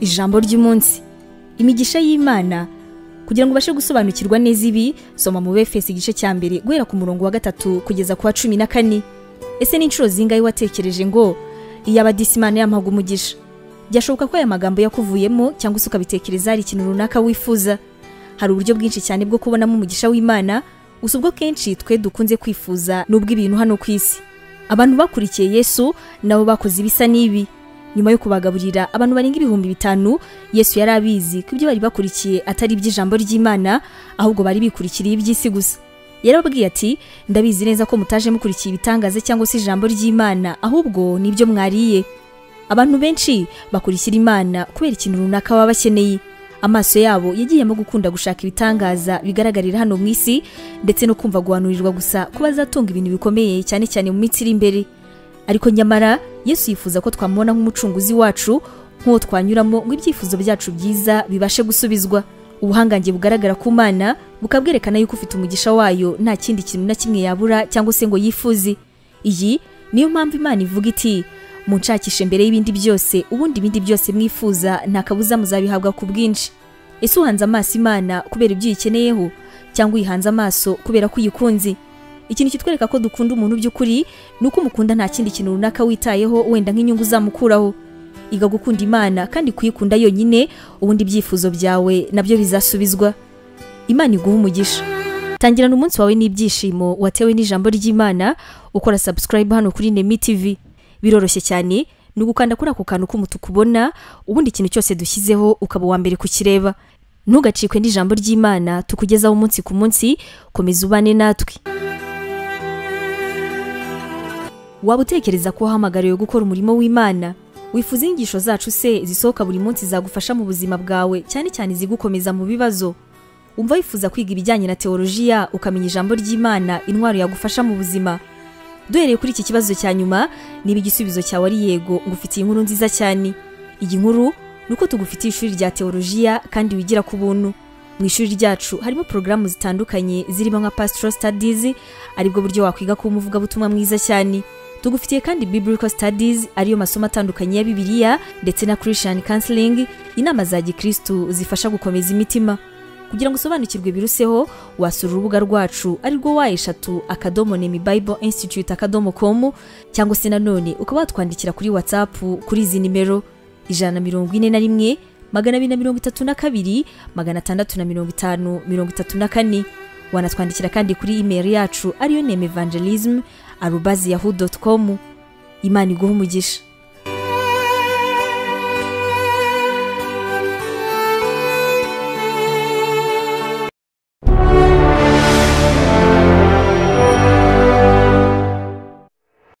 ijambo ry'umunsi. Imigisha y'imana. Kugira ngo ubashe gusobanukirwa neza ibi soma mu befesi igice cya mbere guhera ku murongo wa gatatu kugeza ku wa cumi na kane. Ese n'inshuro zingahe watekereje ngo iyaba disi imana yampaga umugisha? Byashoboka ko aya magambo yakuvuyemo cyangwa se ukabitekereza hari ikintu runaka wifuza. Hari uburyo bwinshi cyane bwo kubonamo umugisha w'imana gusa ubwo kenshi twe dukunze kwifuza n'ubw'ibintu hano ku isi. Abantu bakurikiye yesu nabo bakoze ibisa n'ibi. Nyuma yo kubagaburira abantu barenga ibihumbi bitanu yesu yari abizi ko ibyo bari bakurikiye atari iby'ijambo ry'imana ahubwo bari bikurikiriye iby'isi gusa. Yarababwiye ati ndabizi neza ko mutaje mukurikiye ibitangaza cyangwa se ijambo ry'imana ahubwo ni byo mwariye. Abantu benshi bakurikira imana kubera ikintu runaka baba bakeneye. Amaso yabo yagiyemo gukunda gushaka ibitangaza bigaragarira hano mu isi ndetse no kumva guhanurirwa gusa ko bazatunga ibintu bikomeye cyane cyane mu minsi iri imbere ariko nyamara yesu yifuza ko twamubona nk'umucunguzi wacu nk'uwo twanyuramo ngo ibyifuzo byacu byiza bibashe gusubizwa. Ubuhangange bugaragara ku mana bukaba bwerekana yuko ufite umugisha wayo nta kindi kintu na kimwe yabura cyangwa se ngo yifuze. Iyi niyo mpamvu imana ivuga iti munshakishe mbere y'ibindi byose ubundi ibindi byose mwifuza nta kabuza muzabihabwa ku bwinshi. Ese uhanze amaso imana kubera ibyo uyikeneyeho cyangwa uyihanze amaso kubera ko uyikunze? Ikintu kitwereka ko dukunda umuntu by'ukuri ni uko umukunda nta kindi kintu runaka witayeho wenda nk'inyungu uzamukuraho. Iga gukunda imana kandi kuyikunda yonyine ubundi ibyifuzo byawe na byo bizasubizwa. Imana iguha umugisha. Tangirana umunsi wawe n'ibyishimo watewe n'ijambo ry'imana ukora subscribe hano kuri nemi tv biroroshye cyane ni ugukanda kuri ako kantu k'umutuku ubona ubundi ikintu cyose dushyizeho ukaba uwa mbere kukireba. Ntugacikwe n'ijambo ry'imana tukugezaho umunsi ku munsi komeza ubane natwe. Waba utekereza ko wahamagariwe gukora umurimo w'imana? Wifuza inyigisho zacu se zisohoka buri munsi zagufasha mu buzima bwawe cyane cyane izigukomeza mu bibazo? Umva wifuza kwiga ibijyanye na teolojiya ukamenya ijambo ry'imana intwaro yagufasha mu buzima? Duhereye kuri iki kibazo cya nyuma niba igisubizo cyawe ari yego ngufitiye inkuru nziza cyane. Iyi nkuru ni uko tugufitiye ishuri rya teolojiya kandi wigira ku buntu. Mu ishuri ryacu harimo porogaramu zitandukanye zirimo nka pastoral studies ari bwo buryo wakwiga kuba umuvugabutumwa mwiza cyane. Tugufitiye kandi biblical studies ariyo masomo atandukanye ya bibiliya ndetse na christian counseling inama za gikristu zifasha gukomeza imitima. Kugira ngo usobanukirwe biruseho wasura urubuga rwacu arirwo wa eshatu akadomo nemi bible institute akadomo com cyangwa se nanone ukaba watwandikira kuri whatsapp kuri izi nimero. Ijana na mirongo ine na rimwe magana abiri na mirongo itatu na kabiri magana atandatu na mirongo itanu mirongo itatu na kane. Wanatwandikira kandi kuri email yacu ariyo neme evangelism arubazi yahu com. Imana iguha umugisha.